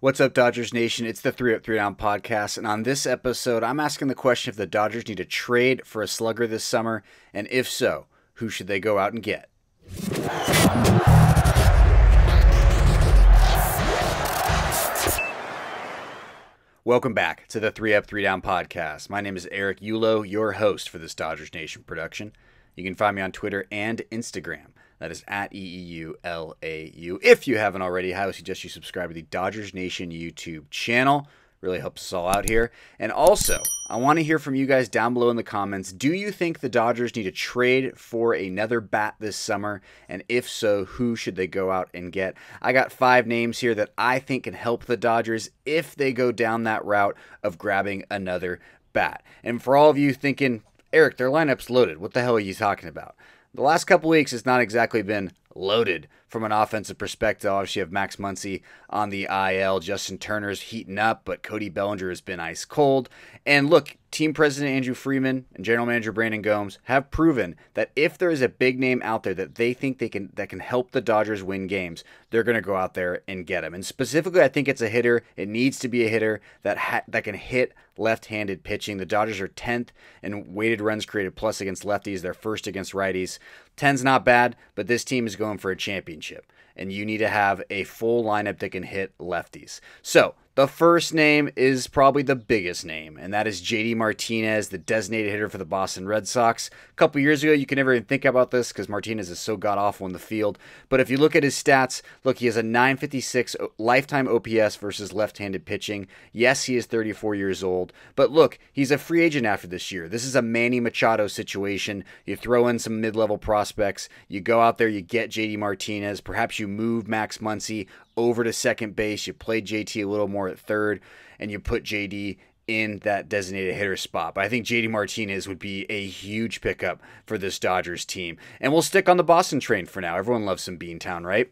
What's up, Dodgers Nation? It's the Three Up, Three Down podcast. And on this episode, I'm asking the question if the Dodgers need a trade for a slugger this summer. And if so, who should they go out and get? Welcome back to the Three Up, Three Down podcast. My name is Eric Eulau, your host for this Dodgers Nation production. You can find me on Twitter and Instagram. That is at E E U L A U. If you haven't already, I would suggest you subscribe to the Dodgers Nation YouTube channel. Really helps us all out here. And also, I want to hear from you guys down below in the comments. Do you think the Dodgers need to trade for another bat this summer? And if so, who should they go out and get? I got five names here that I think can help the Dodgers if they go down that route of grabbing another bat. And for all of you thinking, Eric, their lineup's loaded. What the hell are you talking about? The last couple weeks has not exactly been loaded from an offensive perspective. Obviously, you have Max Muncy on the IL. Justin Turner's heating up, but Cody Bellinger has been ice cold. And look, team president Andrew Friedman and general manager Brandon Gomes have proven that if there is a big name out there that they think they can that can help the Dodgers win games, they're going to go out there and get him. And specifically, I think it's a hitter. It needs to be a hitter that ha- that can hit left-handed pitching. The Dodgers are 10th in weighted runs created plus against lefties. They're first against righties. 10's not bad, but this team is going for a championship, and you need to have a full lineup that can hit lefties. So the first name is probably the biggest name, and that is JD Martinez, the designated hitter for the Boston Red Sox. A couple years ago, you can never even think about this because Martinez is so god awful in the field. But if you look at his stats, look, he has a 956 lifetime OPS versus left handed pitching. Yes, he is 34 years old, but look, he's a free agent after this year. This is a Manny Machado situation. You throw in some mid level prospects, you go out there, you get JD Martinez, perhaps you move Max Muncy over to second base. You play JT a little more at third, and you put JD in that designated hitter spot. But I think JD Martinez would be a huge pickup for this Dodgers team. And we'll stick on the Boston train for now. Everyone loves some Beantown, right?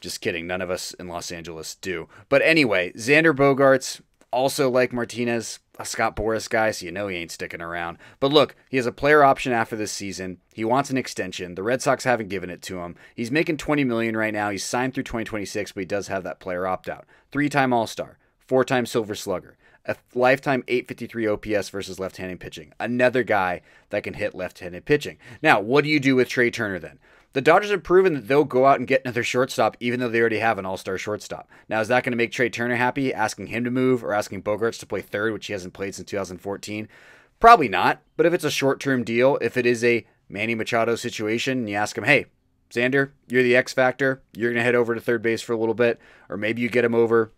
Just kidding. None of us in Los Angeles do. But anyway, Xander Bogaerts, also like Martinez, a Scott Boras guy, so you know he ain't sticking around. But look, he has a player option after this season. He wants an extension. The Red Sox haven't given it to him. He's making 20 million right now. He's signed through 2026, but he does have that player opt out. Three-time All-Star, four-time Silver Slugger, a lifetime 853 OPS versus left-handed pitching. Another guy that can hit left-handed pitching. Now, what do you do with Trea Turner then? The Dodgers have proven that they'll go out and get another shortstop, even though they already have an all star shortstop. Now, is that going to make Trea Turner happy, asking him to move or asking Bogaerts to play third, which he hasn't played since 2014? Probably not. But if it's a short term deal, if it is a Manny Machado situation, and you ask him, hey, Xander, you're the X factor, you're going to head over to third base for a little bit, or maybe you get him over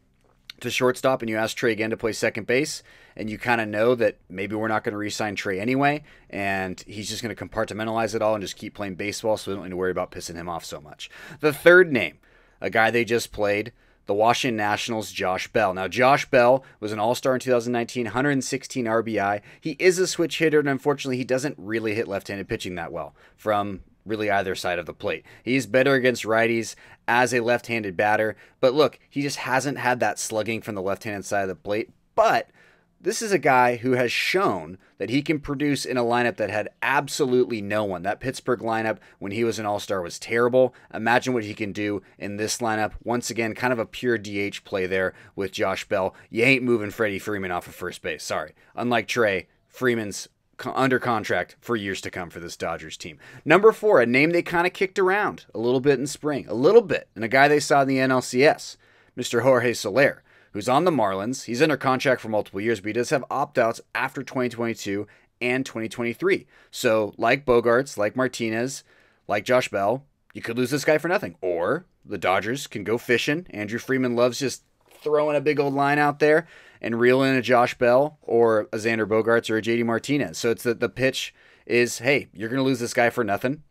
to shortstop and you ask Trea again to play second base, and you kind of know that maybe we're not going to re sign Trea anyway, and he's just going to compartmentalize it all and just keep playing baseball so we don't need to worry about pissing him off so much. The third name, a guy they just played, the Washington Nationals, Josh Bell. Now, Josh Bell was an All Star in 2019, 116 RBI. He is a switch hitter, and unfortunately, he doesn't really hit left handed pitching that well from really either side of the plate. He's better against righties as a left handed batter, but look, he just hasn't had that slugging from the left handed side of the plate. But this is a guy who has shown that he can produce in a lineup that had absolutely no one. That Pittsburgh lineup, when he was an all star, was terrible. Imagine what he can do in this lineup. Once again, kind of a pure DH play there with Josh Bell. You ain't moving Freddie Freeman off of first base. Sorry. Unlike Trea, Freeman's under contract for years to come for this Dodgers team. Number four, a name they kind of kicked around a little bit in spring, a little bit, and a guy they saw in the NLCS, Mr. Jorge Soler, who's on the Marlins. He's under contract for multiple years, but he does have opt outs after 2022 and 2023. So, like Bogaerts, like Martinez, like Josh Bell, you could lose this guy for nothing. Or the Dodgers can go fishing. Andrew Friedman loves just throwing a big old line out there and reel in a Josh Bell or a Xander Bogaerts or a JD Martinez. So it's that the pitch is, hey, you're going to lose this guy for nothing.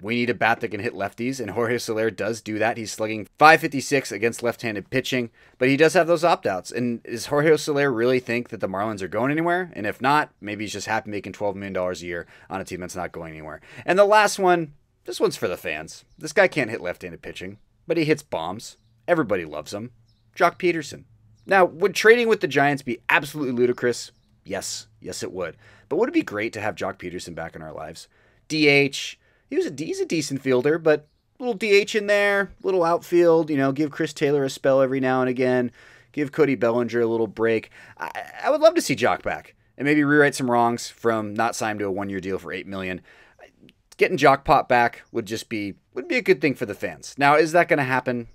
We need a bat that can hit lefties, and Jorge Soler does do that. He's slugging 556 against left handed pitching, but he does have those opt outs. And does Jorge Soler really think that the Marlins are going anywhere? And if not, maybe he's just happy making $12 million a year on a team that's not going anywhere. And the last one, this one's for the fans. This guy can't hit left handed pitching, but he hits bombs. Everybody loves him. Joc Pederson. Now, would trading with the Giants be absolutely ludicrous? Yes, yes, it would. But would it be great to have Joc Pederson back in our lives? DH, he was a, he's a decent fielder, but a little DH in there, a little outfield, you know, give Chris Taylor a spell every now and again. Give Cody Bellinger a little break. I, I would love to see Joc back and maybe rewrite some wrongs from not signing to a one year deal for eight million. Getting Joc Pop back would just be would be a good thing for the fans. Now, is that going to happen?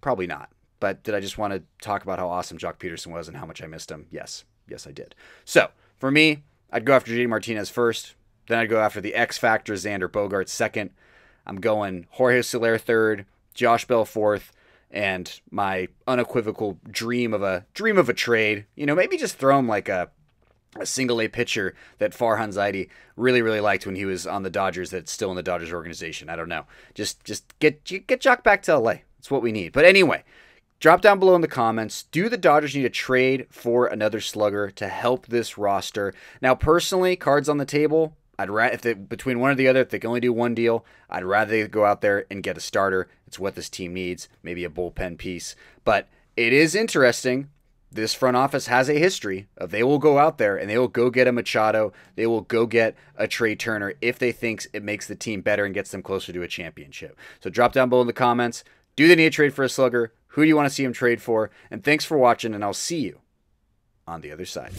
Probably not. But did I just want to talk about how awesome Joc Pederson was and how much I missed him? Yes, yes, I did. So for me, I'd go after JD Martinez first. Then I'd go after the X Factor, Xander Bogart second. I'm going Jorge Soler third, Josh Bell fourth, and my unequivocal dream of a dream of a trade. You know, maybe just throw him like a a single A pitcher that Farhan Zaidi really really liked when he was on the Dodgers. That's still in the Dodgers organization. I don't know. Just just get get Joc back to LA. That's what we need. But anyway, drop down below in the comments. Do the Dodgers need a trade for another slugger to help this roster? Now, personally, cards on the table. I'd rather if they, between one or the other, if they can only do one deal, I'd rather they go out there and get a starter. It's what this team needs, maybe a bullpen piece. But it is interesting. This front office has a history of they will go out there and they will go get a Machado. They will go get a Trea Turner if they think it makes the team better and gets them closer to a championship. So drop down below in the comments. Do they need a trade for a slugger? Who do you want to see him trade for? And thanks for watching, and I'll see you on the other side.